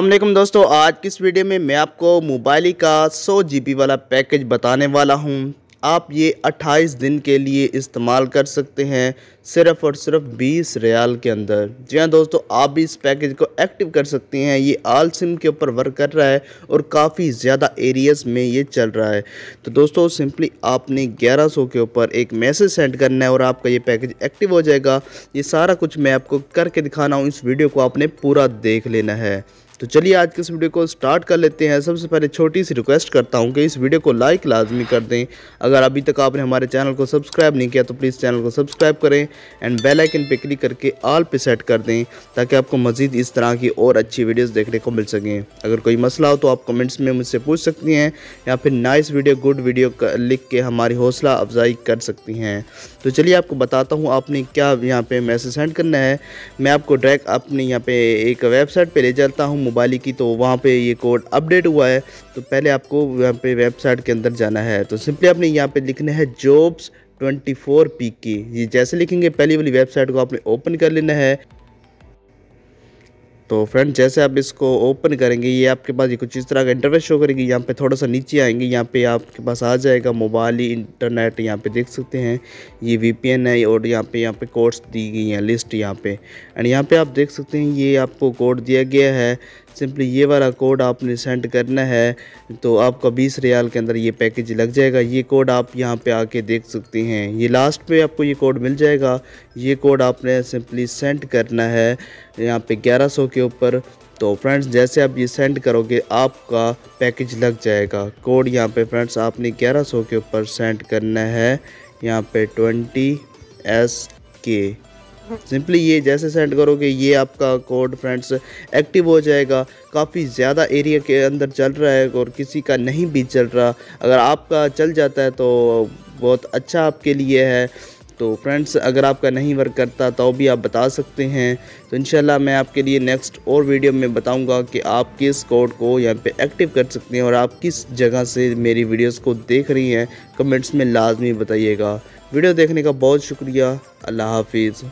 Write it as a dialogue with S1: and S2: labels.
S1: वालेकुम दोस्तों, आज की इस वीडियो में मैं आपको मोबाइल का सौ जी वाला पैकेज बताने वाला हूँ। आप ये 28 दिन के लिए इस्तेमाल कर सकते हैं सिर्फ़ और सिर्फ़ 20 रियाल के अंदर। जी हाँ दोस्तों, आप भी इस पैकेज को एक्टिव कर सकते हैं। ये आल सिम के ऊपर वर्क कर रहा है और काफ़ी ज़्यादा एरियाज़ में ये चल रहा है। तो दोस्तों, सिंपली आपने 1100 के ऊपर एक मैसेज सेंड करना है और आपका ये पैकेज एक्टिव हो जाएगा। ये सारा कुछ मैं आपको करके दिखाना हूँ। इस वीडियो को आपने पूरा देख लेना है। तो चलिए आज के इस वीडियो को स्टार्ट कर लेते हैं। सबसे पहले छोटी सी रिक्वेस्ट करता हूँ कि इस वीडियो को लाइक लाजमी कर दें। अगर अभी तक आपने हमारे चैनल को सब्सक्राइब नहीं किया तो प्लीज़ चैनल को सब्सक्राइब करें एंड बेल आइकन क्लिक करके ऑल पे सेट कर दें, ताकि आपको मज़ीद इस तरह की और अच्छी वीडियोज़ देखने को मिल सकें। अगर कोई मसला हो तो आप कमेंट्स में मुझसे पूछ सकती हैं या फिर नाइस वीडियो, गुड वीडियो लिख के हमारी हौसला अफजाई कर सकती हैं। तो चलिए आपको बताता हूँ, आपने क्या यहाँ पर मैसेज सेंड करना है। मैं आपको डायरेक्ट अपने यहाँ पे एक वेबसाइट पर ले जाता हूँ मोबाइल की तो वहाँ पे ये कोड अपडेट हुआ है। तो पहले आपको यहाँ पे वेबसाइट के अंदर जाना है। तो सिंपली आपने यहाँ पे लिखना है जॉब्स 24 पी की ये जैसे लिखेंगे, पहली वाली वेबसाइट को आपने ओपन कर लेना है। तो फ्रेंड जैसे आप इसको ओपन करेंगे, ये आपके पास ये कुछ इस तरह का इंटरफेस शो करेगी, यहाँ पे थोड़ा सा नीचे आएँगे, यहाँ पे आपके पास आ जाएगा मोबाइल इंटरनेट यहाँ पे देख सकते हैं, ये वीपीएन है और यहाँ पे यहाँ पे कोड्स दी गई हैं लिस्ट यहाँ पे। एंड यहाँ पे आप देख सकते हैं, ये आपको कोड दिया गया है सिंपली ये वाला कोड आपने सेंड करना है तो आपका बीस रियाल के अंदर ये पैकेज लग जाएगा। ये कोड आप यहाँ पे आके देख सकते हैं। ये लास्ट पे आपको ये कोड मिल जाएगा। ये कोड आपने सिंपली सेंड करना है यहाँ पे 1100 के ऊपर। तो फ्रेंड्स, जैसे आप ये सेंड करोगे, आपका पैकेज लग जाएगा। कोड यहाँ पे फ्रेंड्स, आपने 1100 के ऊपर सेंड करना है यहाँ पे 20 एस के। सिंपली ये जैसे सेंड करोगे, ये आपका कोड फ्रेंड्स एक्टिव हो जाएगा। काफ़ी ज़्यादा एरिया के अंदर चल रहा है और किसी का नहीं भी चल रहा। अगर आपका चल जाता है तो बहुत अच्छा आपके लिए है। तो फ्रेंड्स अगर आपका नहीं वर्क करता तो भी आप बता सकते हैं। तो इन मैं आपके लिए नेक्स्ट और वीडियो में बताऊँगा कि आप किस कोड को यहाँ पे एक्टिव कर सकते हैं और आप किस जगह से मेरी वीडियोस को देख रही हैं। कमेंट्स में लाजमी बताइएगा। वीडियो देखने का बहुत शुक्रिया। अल्लाह हाफिज़।